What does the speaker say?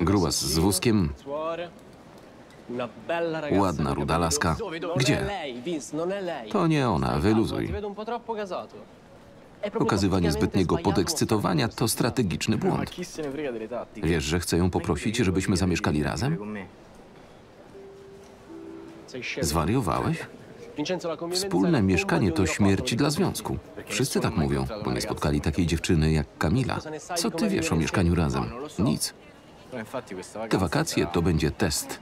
Grubas z wózkiem, ładna ruda laska. Gdzie? To nie ona, wyluzuj. Okazywanie zbytniego podekscytowania to strategiczny błąd. Wiesz, że chcę ją poprosić, żebyśmy zamieszkali razem? Zwariowałeś? Wspólne mieszkanie to śmierć dla związku. Wszyscy tak mówią, bo nie spotkali takiej dziewczyny jak Kamila. Co ty wiesz o mieszkaniu razem? Nic. Te wakacje to będzie test.